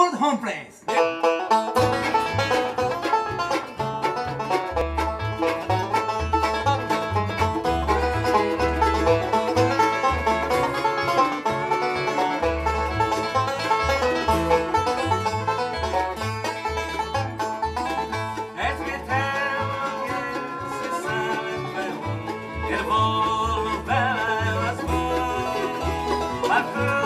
old home place. As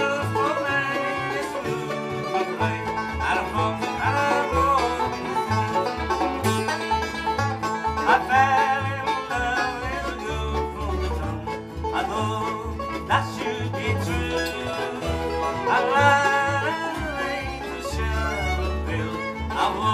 I lied